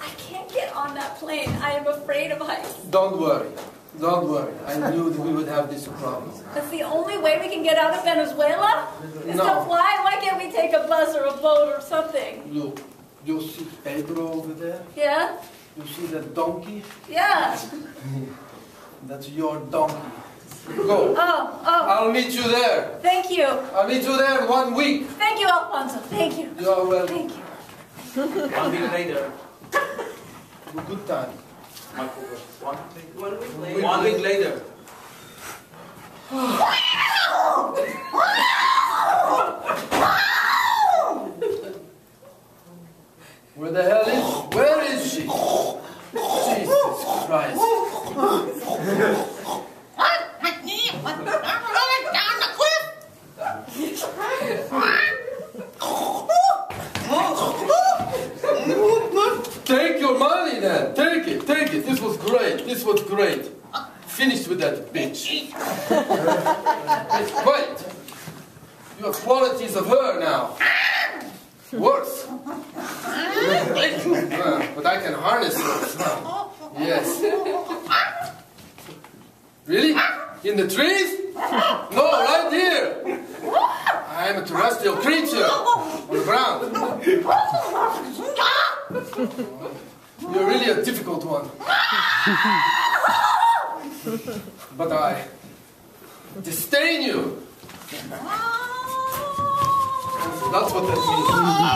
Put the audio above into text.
I can't get on that plane. I am afraid of heights. Don't worry. Don't worry. I knew that we would have this problem. That's the only way we can get out of Venezuela? Is No. to fly? Why can't we take a bus or a boat or something? Look, you see Pedro over there? Yeah? You see that donkey? Yeah. That's your donkey. Go. Oh, oh, I'll meet you there. thank you. I'll meet you there in one week. Thank you, Alfonso. Thank you. You're welcome. Thank you. One week later, Good time. One, One week later. one week later. Where the hell is Where is she? Jesus Christ. Take then. Take it. Take it. This was great. This was great. Finished with that bitch. Wait. You have qualities of her now. Worse. Uh, but I can harness those now. Yes. Really? In the trees? No, right here. I am a terrestrial creature on the ground. You're really a difficult one. But I disdain you. That's what that means.